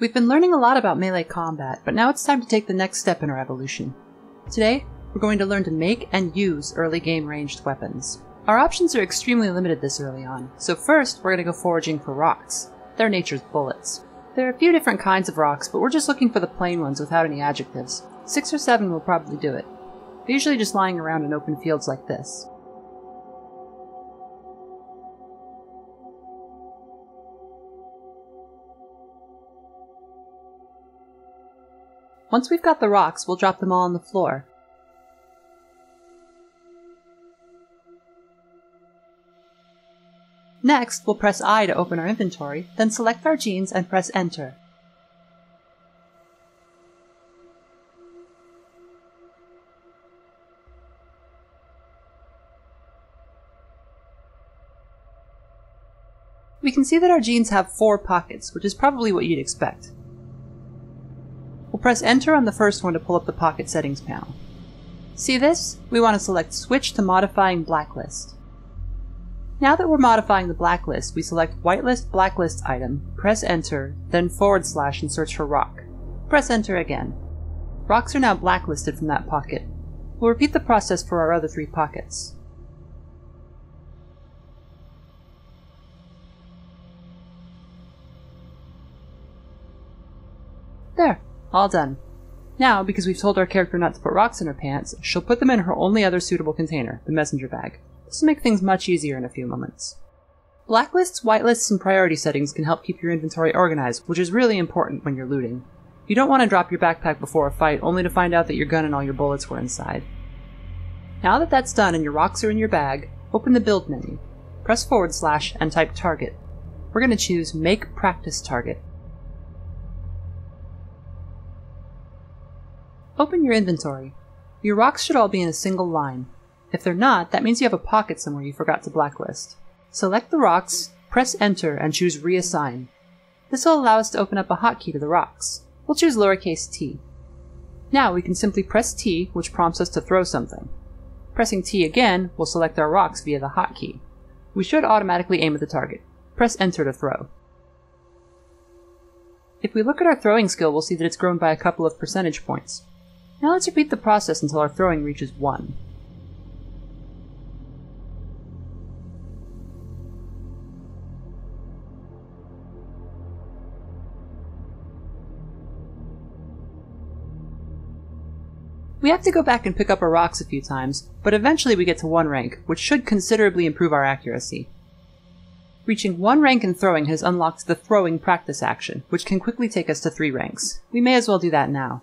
We've been learning a lot about melee combat, but now it's time to take the next step in our evolution. Today, we're going to learn to make and use early game ranged weapons. Our options are extremely limited this early on, so first we're going to go foraging for rocks. They're nature's bullets. There are a few different kinds of rocks, but we're just looking for the plain ones without any adjectives. Six or seven will probably do it. They're usually just lying around in open fields like this. Once we've got the rocks, we'll drop them all on the floor. Next, we'll press I to open our inventory, then select our jeans and press Enter. We can see that our jeans have four pockets, which is probably what you'd expect. Press Enter on the first one to pull up the Pocket Settings panel. See this? We want to select Switch to Modifying Blacklist. Now that we're modifying the blacklist, we select Whitelist Blacklist item, press Enter, then forward slash and search for rock. Press Enter again. Rocks are now blacklisted from that pocket. We'll repeat the process for our other three pockets. There, all done. Now, because we've told our character not to put rocks in her pants, she'll put them in her only other suitable container, the messenger bag. This will make things much easier in a few moments. Blacklists, whitelists, and priority settings can help keep your inventory organized, which is really important when you're looting. You don't want to drop your backpack before a fight only to find out that your gun and all your bullets were inside. Now that that's done and your rocks are in your bag, open the build menu. Press forward slash and type target. We're going to choose make practice target. Open your inventory. Your rocks should all be in a single line. If they're not, that means you have a pocket somewhere you forgot to blacklist. Select the rocks, press enter, and choose reassign. This will allow us to open up a hotkey to the rocks. We'll choose lowercase t. Now we can simply press T, which prompts us to throw something. Pressing T again will select our rocks via the hotkey. We should automatically aim at the target. Press enter to throw. If we look at our throwing skill, we'll see that it's grown by a couple of percentage points. Now let's repeat the process until our throwing reaches 1. We have to go back and pick up our rocks a few times, but eventually we get to 1 rank, which should considerably improve our accuracy. Reaching 1 rank in throwing has unlocked the throwing practice action, which can quickly take us to 3 ranks. We may as well do that now.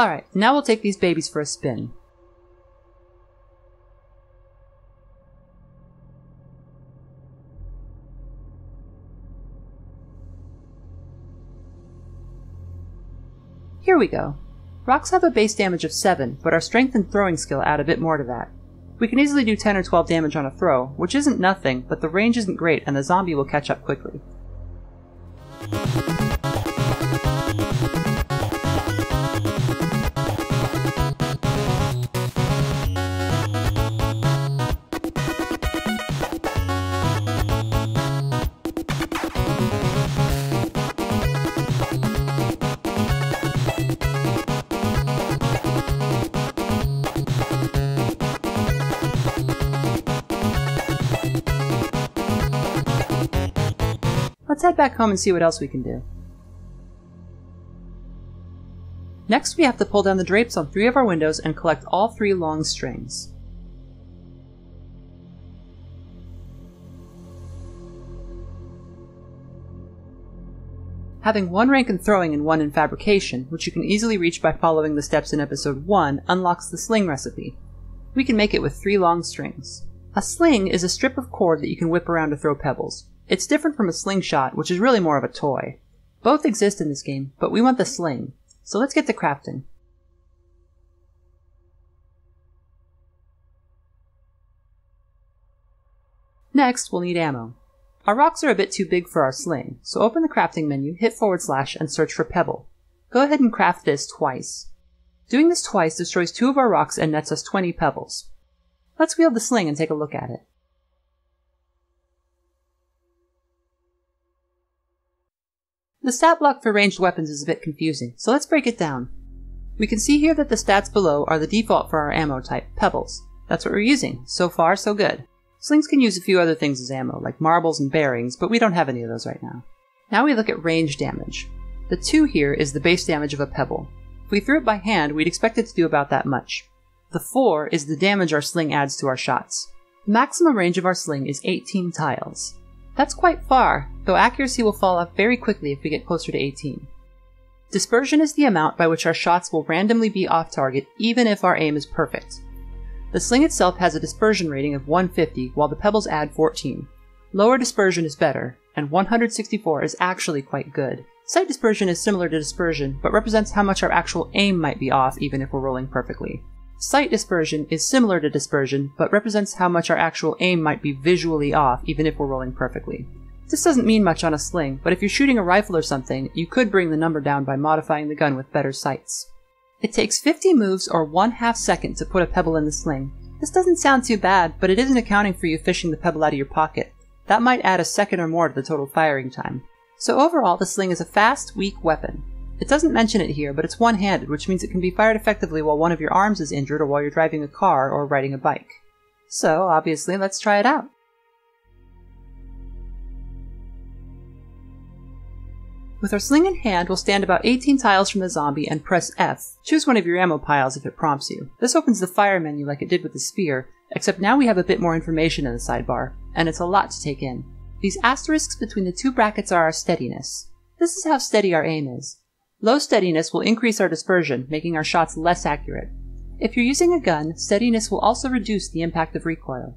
Alright, now we'll take these babies for a spin. Here we go. Rocks have a base damage of 7, but our strength and throwing skill add a bit more to that. We can easily do 10 or 12 damage on a throw, which isn't nothing, but the range isn't great and the zombie will catch up quickly. Head back home and see what else we can do. Next, we have to pull down the drapes on three of our windows and collect all three long strings. Having one rank in throwing and one in fabrication, which you can easily reach by following the steps in episode 1, unlocks the sling recipe. We can make it with three long strings. A sling is a strip of cord that you can whip around to throw pebbles. It's different from a slingshot, which is really more of a toy. Both exist in this game, but we want the sling. So let's get to crafting. Next, we'll need ammo. Our rocks are a bit too big for our sling, so open the crafting menu, hit forward slash, and search for pebble. Go ahead and craft this twice. Doing this twice destroys two of our rocks and nets us 20 pebbles. Let's wield the sling and take a look at it. The stat block for ranged weapons is a bit confusing, so let's break it down. We can see here that the stats below are the default for our ammo type, pebbles. That's what we're using. So far, so good. Slings can use a few other things as ammo, like marbles and bearings, but we don't have any of those right now. Now we look at range damage. The 2 here is the base damage of a pebble. If we threw it by hand, we'd expect it to do about that much. The 4 is the damage our sling adds to our shots. The maximum range of our sling is 18 tiles. That's quite far, though accuracy will fall off very quickly if we get closer to 18. Dispersion is the amount by which our shots will randomly be off target even if our aim is perfect. The sling itself has a dispersion rating of 150 while the pebbles add 14. Lower dispersion is better, and 164 is actually quite good. Sight dispersion is similar to dispersion, but represents how much our actual aim might be off even if we're rolling perfectly. Sight dispersion is similar to dispersion, but represents how much our actual aim might be visually off, even if we're rolling perfectly. This doesn't mean much on a sling, but if you're shooting a rifle or something, you could bring the number down by modifying the gun with better sights. It takes 50 moves or one half second to put a pebble in the sling. This doesn't sound too bad, but it isn't accounting for you fishing the pebble out of your pocket. That might add a second or more to the total firing time. So overall, the sling is a fast, weak weapon. It doesn't mention it here, but it's one-handed, which means it can be fired effectively while one of your arms is injured or while you're driving a car or riding a bike. So, obviously, let's try it out. With our sling in hand, we'll stand about 18 tiles from the zombie and press F. Choose one of your ammo piles if it prompts you. This opens the fire menu like it did with the spear, except now we have a bit more information in the sidebar, and it's a lot to take in. These asterisks between the two brackets are our steadiness. This is how steady our aim is. Low steadiness will increase our dispersion, making our shots less accurate. If you're using a gun, steadiness will also reduce the impact of recoil.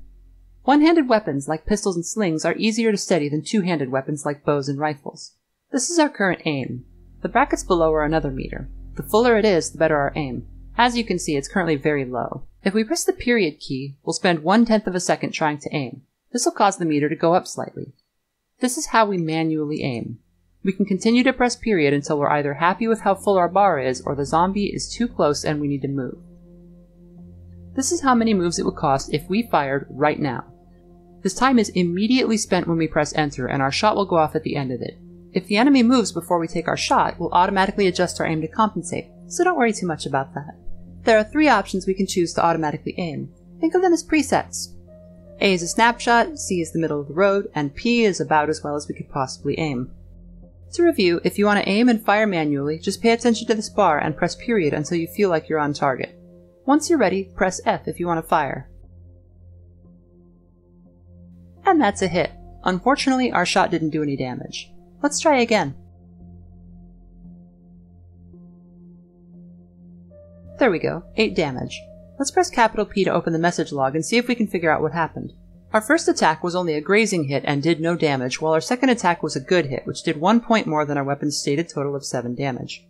One-handed weapons like pistols and slings are easier to steady than two-handed weapons like bows and rifles. This is our current aim. The brackets below are another meter. The fuller it is, the better our aim. As you can see, it's currently very low. If we press the period key, we'll spend one tenth of a second trying to aim. This will cause the meter to go up slightly. This is how we manually aim. We can continue to press period until we're either happy with how full our bar is or the zombie is too close and we need to move. This is how many moves it would cost if we fired right now. This time is immediately spent when we press enter and our shot will go off at the end of it. If the enemy moves before we take our shot, we'll automatically adjust our aim to compensate, so don't worry too much about that. There are three options we can choose to automatically aim. Think of them as presets. A is a snapshot, C is the middle of the road, and P is about as well as we could possibly aim. To review, if you want to aim and fire manually, just pay attention to this bar and press period until you feel like you're on target. Once you're ready, press F if you want to fire. And that's a hit. Unfortunately, our shot didn't do any damage. Let's try again. There we go, 8 damage. Let's press capital P to open the message log and see if we can figure out what happened. Our first attack was only a grazing hit and did no damage, while our second attack was a good hit, which did one point more than our weapon's stated total of 7 damage.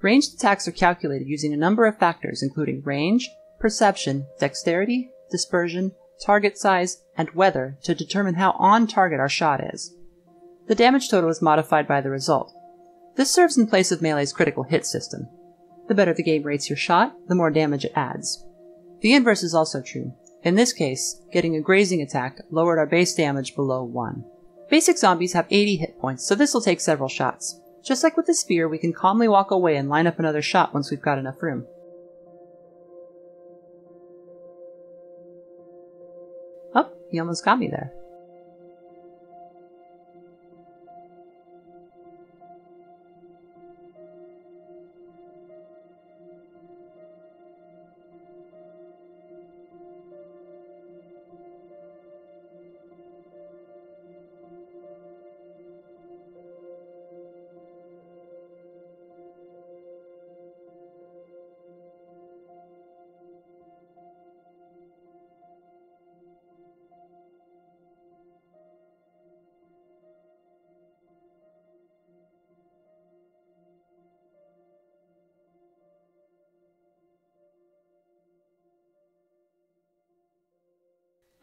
Ranged attacks are calculated using a number of factors, including range, perception, dexterity, dispersion, target size, and weather to determine how on target our shot is. The damage total is modified by the result. This serves in place of Melee's critical hit system. The better the game rates your shot, the more damage it adds. The inverse is also true. In this case, getting a grazing attack lowered our base damage below 1. Basic zombies have 80 hit points, so this will take several shots. Just like with the spear, we can calmly walk away and line up another shot once we've got enough room. Oh, he almost got me there.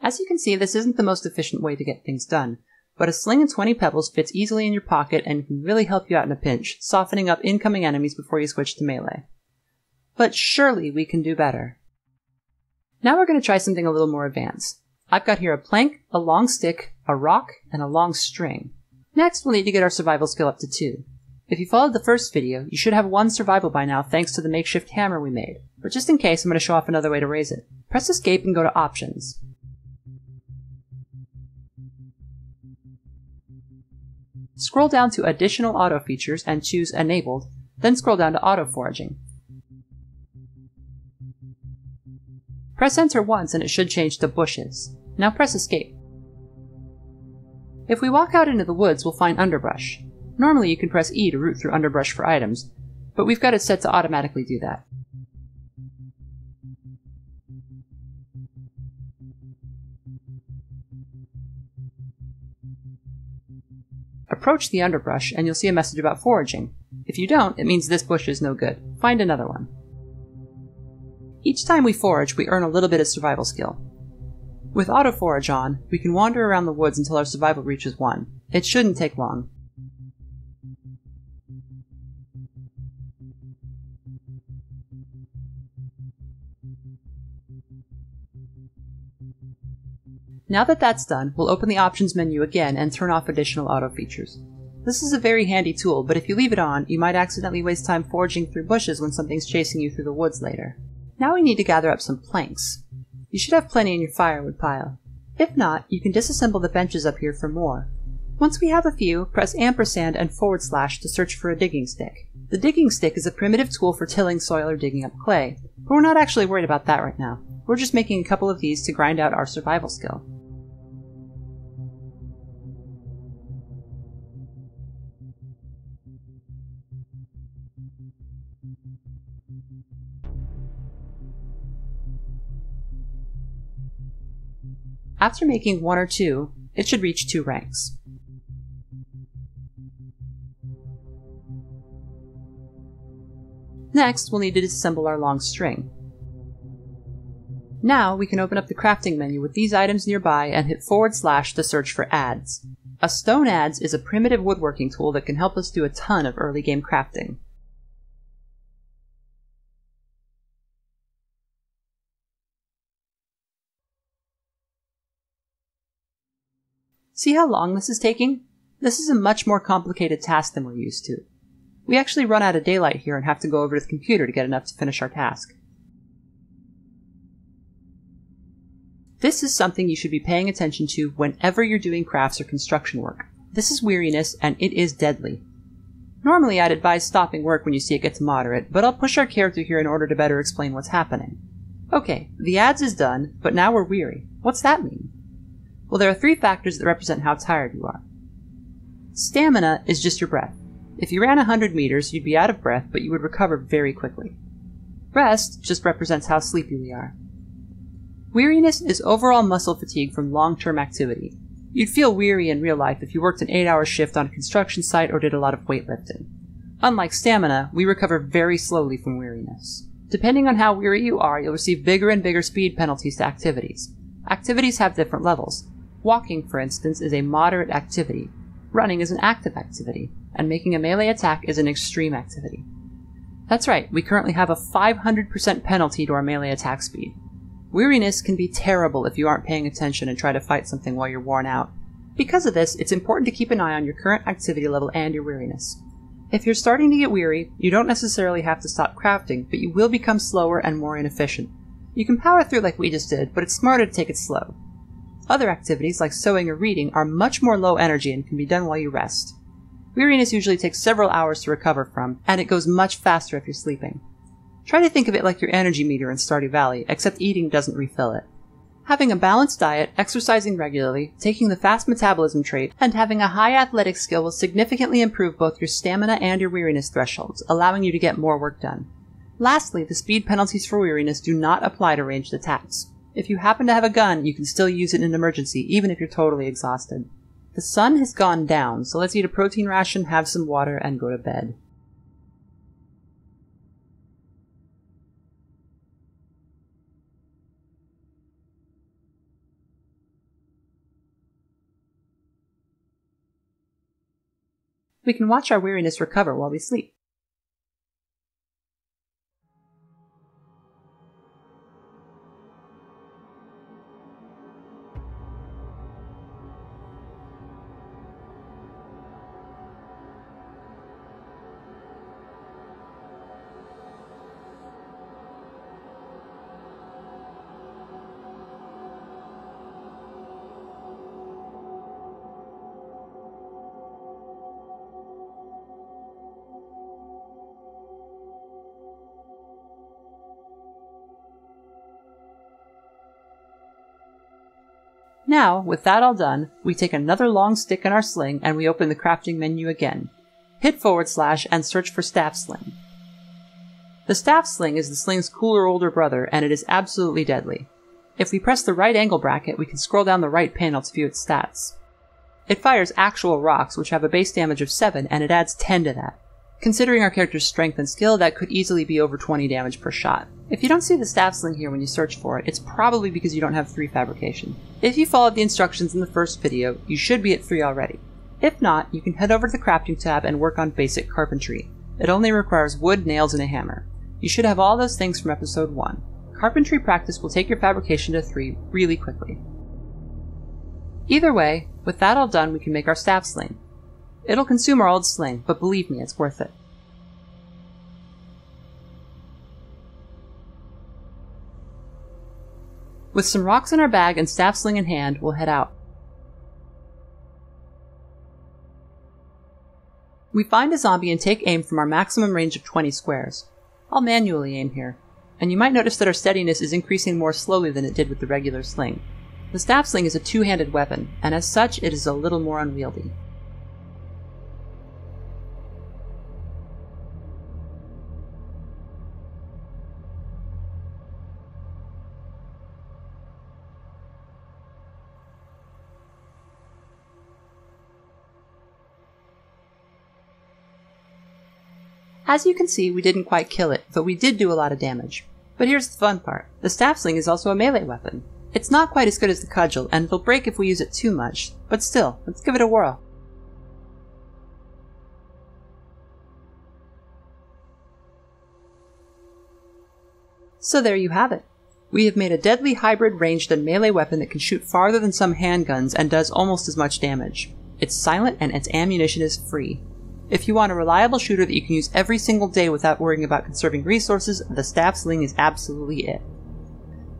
As you can see, this isn't the most efficient way to get things done, but a sling and 20 pebbles fits easily in your pocket and can really help you out in a pinch, softening up incoming enemies before you switch to melee. But surely we can do better. Now we're going to try something a little more advanced. I've got here a plank, a long stick, a rock, and a long string. Next, we'll need to get our survival skill up to 2. If you followed the first video, you should have 1 survival by now thanks to the makeshift hammer we made, but just in case I'm going to show off another way to raise it. Press escape and go to options. Scroll down to additional auto features and choose enabled, then scroll down to auto foraging. Press enter once and it should change to bushes. Now press escape. If we walk out into the woods, we'll find underbrush. Normally you can press E to root through underbrush for items, but we've got it set to automatically do that. Approach the underbrush and you'll see a message about foraging. If you don't, it means this bush is no good. Find another one. Each time we forage, we earn a little bit of survival skill. With auto forage on, we can wander around the woods until our survival reaches 1. It shouldn't take long. Now that that's done, we'll open the options menu again and turn off additional auto features. This is a very handy tool, but if you leave it on, you might accidentally waste time foraging through bushes when something's chasing you through the woods later. Now we need to gather up some planks. You should have plenty in your firewood pile. If not, you can disassemble the benches up here for more. Once we have a few, press ampersand and forward slash to search for a digging stick. The digging stick is a primitive tool for tilling soil or digging up clay, but we're not actually worried about that right now. We're just making a couple of these to grind out our survival skill. After making one or two, it should reach two ranks. Next, we'll need to disassemble our long string. Now, we can open up the crafting menu with these items nearby and hit forward slash to search for adze. A stone adze is a primitive woodworking tool that can help us do a ton of early game crafting. See how long this is taking? This is a much more complicated task than we're used to. We actually run out of daylight here and have to go over to the computer to get enough to finish our task. This is something you should be paying attention to whenever you're doing crafts or construction work. This is weariness, and it is deadly. Normally I'd advise stopping work when you see it gets moderate, but I'll push our character here in order to better explain what's happening. Okay, the adze is done, but now we're weary. What's that mean? Well, there are three factors that represent how tired you are. Stamina is just your breath. If you ran 100 meters, you'd be out of breath, but you would recover very quickly. Rest just represents how sleepy we are. Weariness is overall muscle fatigue from long-term activity. You'd feel weary in real life if you worked an 8-hour shift on a construction site or did a lot of weightlifting. Unlike stamina, we recover very slowly from weariness. Depending on how weary you are, you'll receive bigger and bigger speed penalties to activities. Activities have different levels. Walking, for instance, is a moderate activity. Running is an active activity, and making a melee attack is an extreme activity. That's right, we currently have a 500% penalty to our melee attack speed. Weariness can be terrible if you aren't paying attention and try to fight something while you're worn out. Because of this, it's important to keep an eye on your current activity level and your weariness. If you're starting to get weary, you don't necessarily have to stop crafting, but you will become slower and more inefficient. You can power through like we just did, but it's smarter to take it slow. Other activities, like sewing or reading, are much more low energy and can be done while you rest. Weariness usually takes several hours to recover from, and it goes much faster if you're sleeping. Try to think of it like your energy meter in Stardew Valley, except eating doesn't refill it. Having a balanced diet, exercising regularly, taking the fast metabolism trait, and having a high athletic skill will significantly improve both your stamina and your weariness thresholds, allowing you to get more work done. Lastly, the speed penalties for weariness do not apply to ranged attacks. If you happen to have a gun, you can still use it in an emergency, even if you're totally exhausted. The sun has gone down, so let's eat a protein ration, have some water, and go to bed. We can watch our weariness recover while we sleep. Now, with that all done, we take another long stick in our sling and we open the crafting menu again. Hit forward slash and search for staff sling. The staff sling is the sling's cooler older brother and it is absolutely deadly. If we press the right angle bracket, we can scroll down the right panel to view its stats. It fires actual rocks, which have a base damage of 7, and it adds 10 to that. Considering our character's strength and skill, that could easily be over 20 damage per shot. If you don't see the staff sling here when you search for it, it's probably because you don't have 3 fabrication. If you followed the instructions in the first video, you should be at 3 already. If not, you can head over to the crafting tab and work on basic carpentry. It only requires wood, nails, and a hammer. You should have all those things from episode 1. Carpentry practice will take your fabrication to 3 really quickly. Either way, with that all done, we can make our staff sling. It'll consume our old sling, but believe me, it's worth it. With some rocks in our bag and staff sling in hand, we'll head out. We find a zombie and take aim from our maximum range of 20 squares. I'll manually aim here, and you might notice that our steadiness is increasing more slowly than it did with the regular sling. The staff sling is a two-handed weapon, and as such it is a little more unwieldy. As you can see, we didn't quite kill it, but we did do a lot of damage. But here's the fun part. The staff sling is also a melee weapon. It's not quite as good as the cudgel, and it'll break if we use it too much, but still, let's give it a whirl. So there you have it. We have made a deadly hybrid ranged and melee weapon that can shoot farther than some handguns and does almost as much damage. It's silent and its ammunition is free. If you want a reliable shooter that you can use every single day without worrying about conserving resources, the staff sling is absolutely it.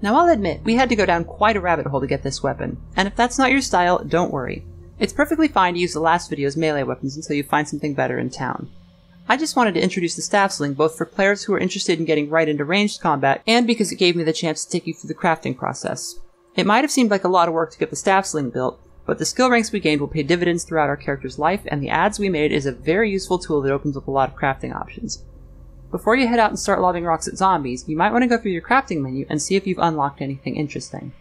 Now I'll admit, we had to go down quite a rabbit hole to get this weapon, and if that's not your style, don't worry. It's perfectly fine to use the last video's melee weapons until you find something better in town. I just wanted to introduce the staff sling both for players who are interested in getting right into ranged combat and because it gave me the chance to take you through the crafting process. It might have seemed like a lot of work to get the staff sling built, but the skill ranks we gained will pay dividends throughout our character's life, and the adze we made is a very useful tool that opens up a lot of crafting options. Before you head out and start lobbing rocks at zombies, you might want to go through your crafting menu and see if you've unlocked anything interesting.